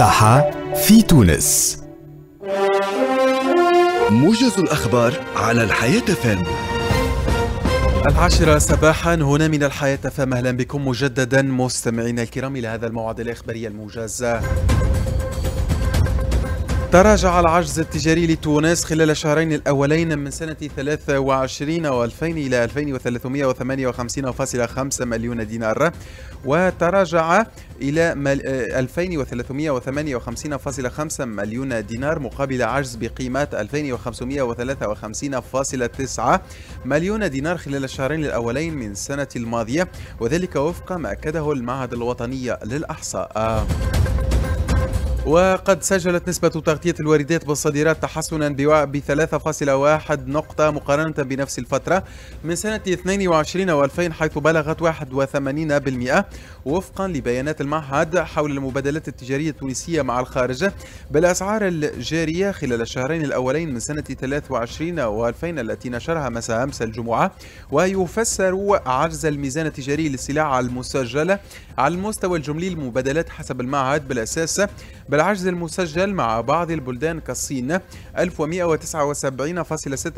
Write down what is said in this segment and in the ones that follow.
الساحة في تونس. موجز الأخبار على الحياة FM العاشرة صباحا هنا من الحياة FM أهلا بكم مجددا. مستمعينا الكرام إلى هذا الموعد الإخباري الموجز تراجع العجز التجاري لتونس خلال الشهرين الأولين من سنة 23 و2000 إلى 2358.5 مليون دينار وتراجع إلى 2358.5 مليون دينار مقابل عجز بقيمة 2553.9 مليون دينار خلال الشهرين الأولين من السنة الماضية وذلك وفق ما أكده المعهد الوطني للأحصاء. وقد سجلت نسبة تغطية الواردات بالصادرات تحسنا ب 3.1 نقطة مقارنة بنفس الفترة من سنة 22 و2000 حيث بلغت 81% وفقا لبيانات المعهد حول المبادلات التجارية التونسية مع الخارج بالأسعار الجارية خلال الشهرين الأولين من سنة 23 و2000 التي نشرها مساء أمس الجمعة ويفسر عجز الميزان التجاري للسلع المسجلة على المستوى الجملي المبادلات حسب المعهد. بالأساس بالعجز المسجل مع بعض البلدان كالصين 1179.6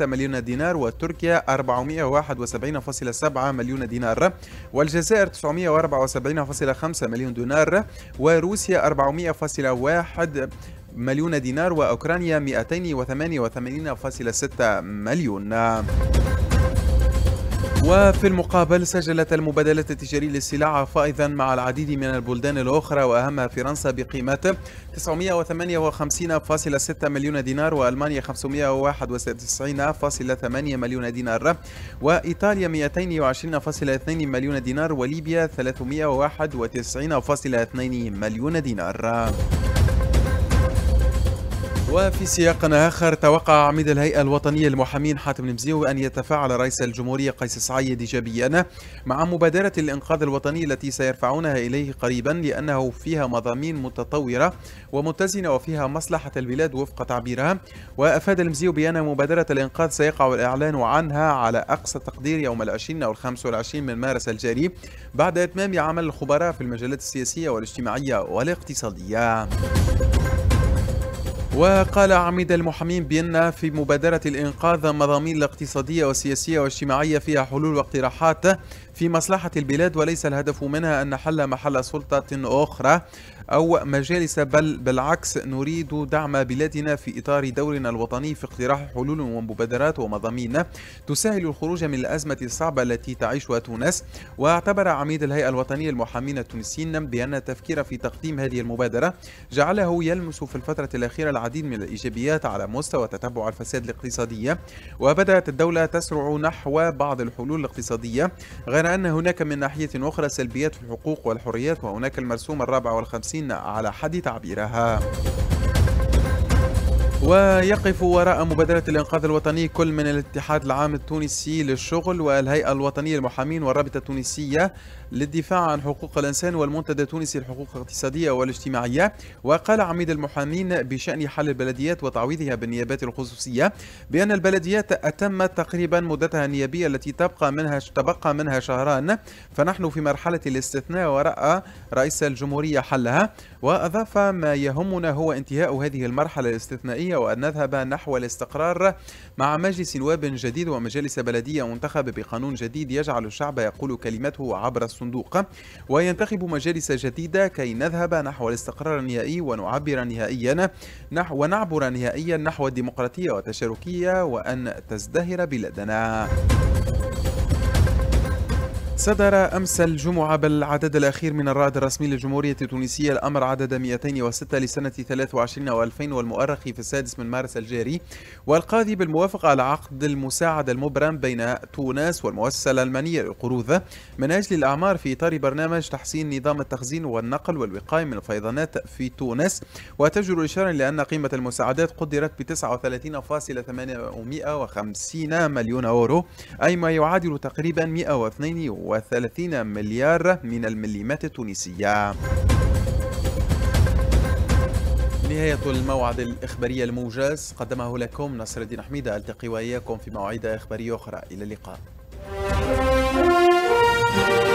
مليون دينار وتركيا 471.7 مليون دينار والجزائر 974.5 مليون دينار وروسيا 400.1 مليون دينار وأوكرانيا 288.6 مليون وفي المقابل سجلت المبادلات التجارية للسلع فائضا مع العديد من البلدان الأخرى وأهمها فرنسا بقيمة 958.6 مليون دينار وألمانيا 591.8 مليون دينار وإيطاليا 220.2 مليون دينار وليبيا 391.2 مليون دينار. وفي سياق آخر توقع عميد الهيئة الوطنية للمحامين حاتم المزيو أن يتفاعل رئيس الجمهورية قيس سعيد إيجابيا مع مبادرة الإنقاذ الوطني التي سيرفعونها إليه قريبا لأنه فيها مضامين متطورة ومتزنة وفيها مصلحة البلاد وفق تعبيرها. وأفاد المزيو بأن مبادرة الإنقاذ سيقع الإعلان عنها على أقصى تقدير يوم العشرين أو الخامس والعشرين من مارس الجاري بعد إتمام عمل الخبراء في المجالات السياسية والاجتماعية والاقتصادية. وقال عميد المحامين بأن في مبادرة الإنقاذ مضامين الاقتصادية والسياسية والاجتماعية فيها حلول واقتراحات في مصلحة البلاد وليس الهدف منها أن نحل محل سلطة أخرى. أو مجالس بل بالعكس نريد دعم بلادنا في إطار دورنا الوطني في اقتراح حلول ومبادرات ومضامين تسهل الخروج من الأزمة الصعبة التي تعيشها تونس. واعتبر عميد الهيئة الوطنية للمحامين التونسيين بأن التفكير في تقديم هذه المبادرة جعله يلمس في الفترة الأخيرة العديد من الإيجابيات على مستوى تتبع الفساد الاقتصادي. وبدأت الدولة تسرع نحو بعض الحلول الاقتصادية غير أن هناك من ناحية أخرى سلبيات في الحقوق والحريات وهناك المرسوم الرابع والخمسين على حد تعبيرها. ويقف وراء مبادرة الإنقاذ الوطني كل من الاتحاد العام التونسي للشغل والهيئة الوطنية للمحامين والرابطة التونسية للدفاع عن حقوق الإنسان والمنتدى التونسي للحقوق الاقتصادية والاجتماعية. وقال عميد المحامين بشأن حل البلديات وتعويضها بالنيابات الخصوصية بأن البلديات أتمت تقريبا مدتها النيابية التي تبقى منها تبقى منها شهران. فنحن في مرحلة الاستثناء ورأى رئيس الجمهورية حلها. وأضاف ما يهمنا هو انتهاء هذه المرحلة الاستثنائية وأن نذهب نحو الاستقرار مع مجلس نواب جديد ومجالس بلدية منتخبة بقانون جديد يجعل الشعب يقول كلمته عبر الصندوق. وينتخب مجالس جديدة كي نذهب نحو الاستقرار النهائي ونعبر نهائيا نحو ونعبر نهائيا نحو الديمقراطية والتشاركية وأن تزدهر بلادنا. صدر أمس الجمعة بالعدد الأخير من الرائد الرسمي للجمهورية التونسية الأمر عدد 206 لسنة 23 و2000 والمؤرخ في السادس من مارس الجاري والقاضي بالموافقة على عقد المساعدة المبرم بين تونس والمؤسسة الألمانية القروذة من أجل الأعمار في إطار برنامج تحسين نظام التخزين والنقل والوقاية من الفيضانات في تونس. وتجر إشارة لأن قيمة المساعدات قدرت ب 39.850 مليون أورو أي ما يعادل تقريبا 152 130 مليار من المليمات التونسية. نهاية الموعد الإخباري الموجز. قدمه لكم نصر الدين حميدة. ألتقي وإياكم في مواعيد إخبارية أخرى. إلى اللقاء. Thank you.